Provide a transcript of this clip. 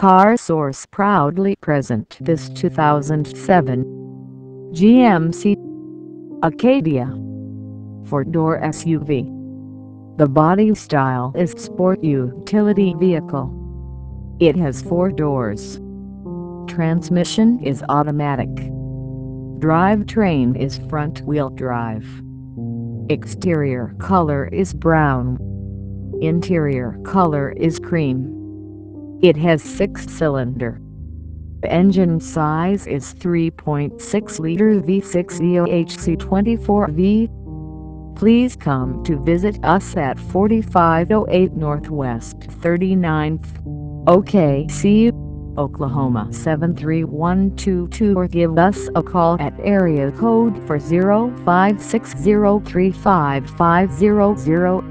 Car Source proudly present this 2007 GMC Acadia 4-door SUV. The body style is sport utility vehicle. It has four doors. Transmission is automatic. Drivetrain is front-wheel drive. Exterior color is brown. Interior color is cream. It has six-cylinder. Engine size is 3.6-liter V6 DOHC 24V. Please come to visit us at 4508 Northwest 39th. OKC, Oklahoma 73122 or give us a call at area code for 0560355000